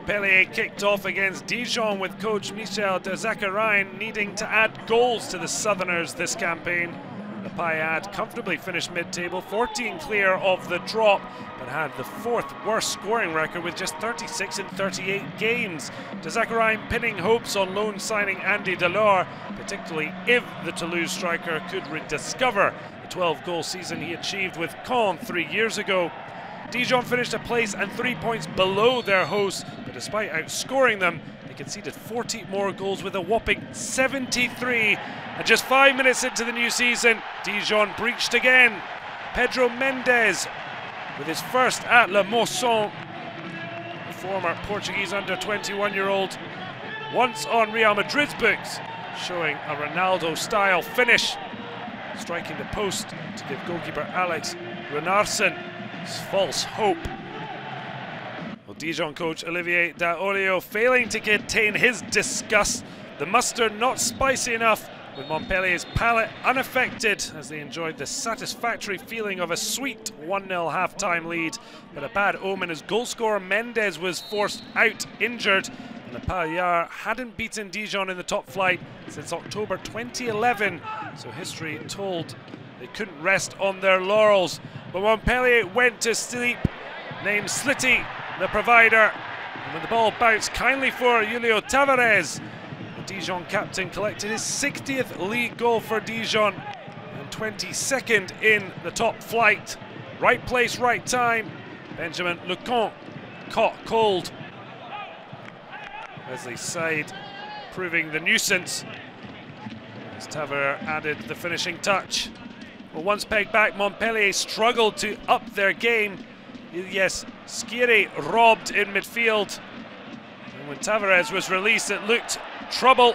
Montpellier kicked off against Dijon with coach Michel Der Zakarian needing to add goals to the Southerners this campaign. The Paillade comfortably finished mid-table, 14 clear of the drop, but had the fourth worst scoring record with just 36 in 38 games. Der Zakarian pinning hopes on loan signing Andy Delort, particularly if the Toulouse striker could rediscover the 12-goal season he achieved with Caen three years ago. Dijon finished a place and three points below their hosts, but despite outscoring them, they conceded 40 more goals with a whopping 73. And just five minutes into the new season, Dijon breached again. Pedro Mendes with his first at La Mosson, the former Portuguese under 21 year old, once on Real Madrid's books, showing a Ronaldo style finish, striking the post to give goalkeeper Alex Runarsson false hope. Well, Dijon coach Olivier Dall'Oglio failing to contain his disgust. The mustard not spicy enough, with Montpellier's palate unaffected as they enjoyed the satisfactory feeling of a sweet 1 0 half time lead. But a bad omen as goalscorer Mendes was forced out injured. And the Paillade hadn't beaten Dijon in the top flight since October 2011, so history told they couldn't rest on their laurels. But Montpellier went to sleep, Naim Sliti the provider. And when the ball bounced kindly for Julio Tavares, the Dijon captain collected his 60th league goal for Dijon and 22nd in the top flight. Right place, right time. Benjamin Lecomte caught cold as they side proving the nuisance as Taver added the finishing touch. Well, once pegged back, Montpellier struggled to up their game. Yes, Skhiri robbed in midfield. And when Tavares was released, it looked trouble.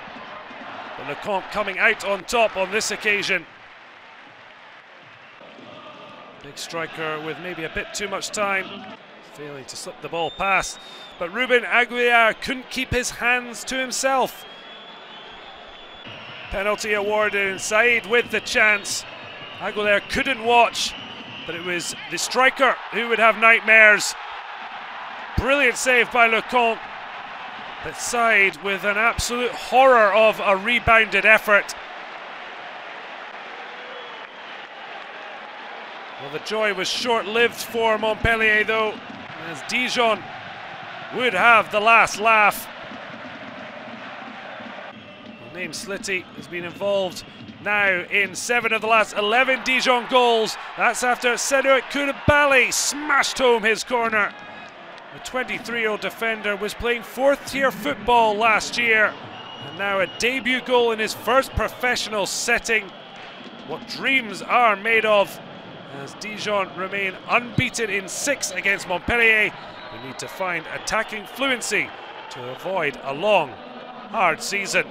But Lecomte coming out on top on this occasion. Big striker with maybe a bit too much time, failing to slip the ball past. But Ruben Aguilar couldn't keep his hands to himself. Penalty awarded inside with the chance. Aguilera couldn't watch, but it was the striker who would have nightmares. Brilliant save by Lecomte, but Said with an absolute horror of a rebounded effort. Well, the joy was short-lived for Montpellier, though, as Dijon would have the last laugh. Naim Sliti has been involved now in seven of the last 11 Dijon goals. That's after Senou Coulibaly smashed home his corner. The 23-year-old defender was playing fourth-tier football last year, and now a debut goal in his first professional setting. What dreams are made of as Dijon remain unbeaten in six against Montpellier. We need to find attacking fluency to avoid a long, hard season.